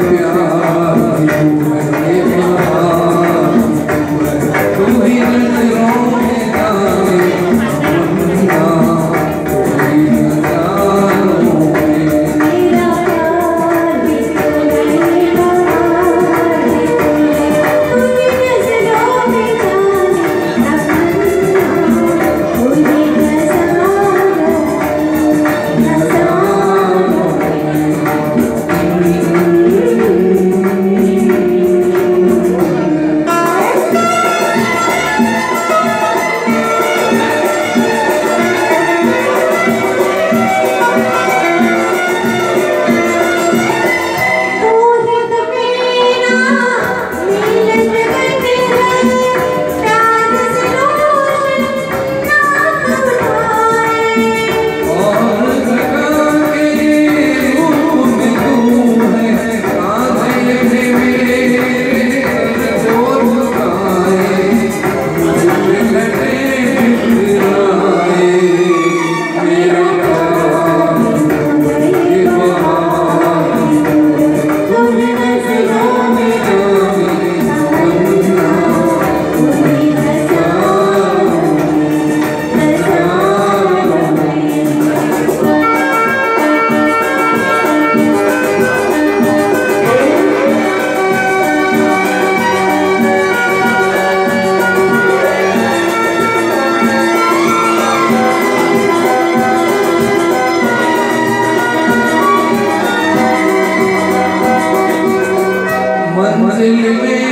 प्यार मंजिल में